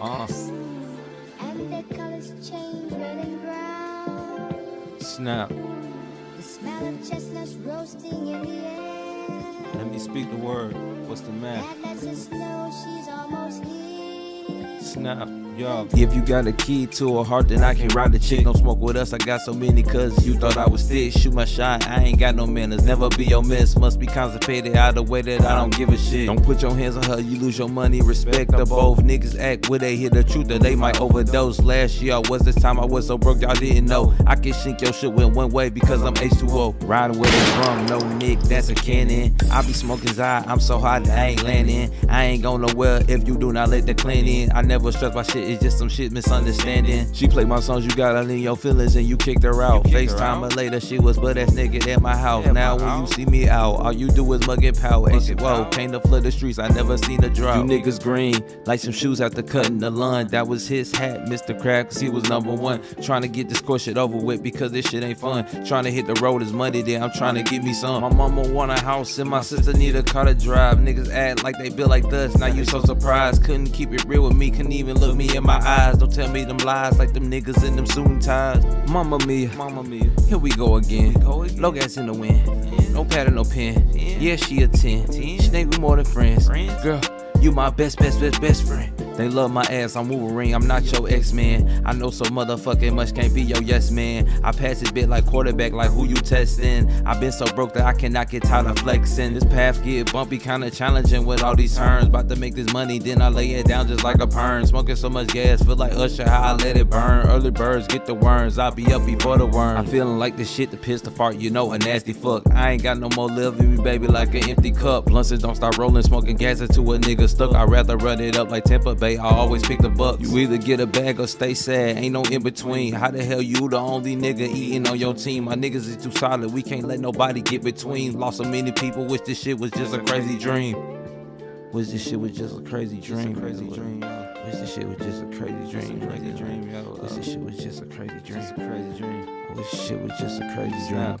Uh, And the colors change red and brown. snap. The smell of chestnuts roasting in the air. Let me speak the word. What's the math? That lets us know she's almost here. Snap, If you got a key to a heart, then I can ride the chick. Don't smoke with us. I got so many cuz you thought I was thick. Shoot my shot. I ain't got no manners. Never be your miss. Must be constipated out the way that I don't give a shit. Don't put your hands on her. You lose your money. Respect the both niggas act where they hear the truth that they might overdose. Last year was this time I was so broke y'all didn't know. I can sink your shit with one way because I'm H2O. Riding with a drum, no nick, that's a cannon. I be smoking Zai, I'm so hot that I ain't landing. I ain't going nowhere if you do not let the clan in. I never stress my shit, it's just some shit misunderstanding. She played my songs, you got her in your feelings and you kicked her out. FaceTime her later, she was but ass nigga at my house. now when you see me out, all you do is mug and power. And shit, whoa, came to flood the streets, I never seen a drop. You niggas green, like some shoes after cutting the lawn. That was his hat, Mr. Crab, cause he was number one. Trying to get this course shit over with because this shit ain't fun. Trying to hit the road is money, then I'm trying to get me some. My mama want a house and my sister need a car to drive. Niggas act like they built like us, now you so surprised. Couldn't keep it real with me, couldn't even look me in my eyes. Don't tell me them lies like them niggas in them soon ties. Mama mia, mama mia, here we go again. Low gas in the wind, no pattern, no pen. Yeah, she a 10. She think we more than friends. Girl, you my best, best, best, best friend. They love my ass, I'm Wolverine, I'm not your X-Man. I know so motherfucking much can't be your yes man. I pass it bit like quarterback, like who you testing. i been so broke that I cannot get tired of flexing. This path get bumpy, kinda challenging with all these turns. About to make this money, then I lay it down just like a perm. Smoking so much gas, feel like Usher, how I let it burn. Early birds get the worms, I'll be up before the worm. I'm feeling like this shit, the piss, the fart, you know, a nasty fuck. I ain't got no more love in me, baby, like an empty cup. Blunts don't start rolling, smoking gas into a nigga stuck. I'd rather run it up like Tampa Bay, I always pick the buck. You either get a bag or stay sad, ain't no in between. How the hell you the only nigga eating on your team? My niggas is too solid, we can't let nobody get between. Lost so many people, wish this shit was just a crazy dream. Wish this shit was just a crazy dream. Crazy dream. Wish this shit was just a crazy dream. Crazy dream. Wish this shit was just a crazy dream. Crazy dream. Wish shit was just a crazy dream.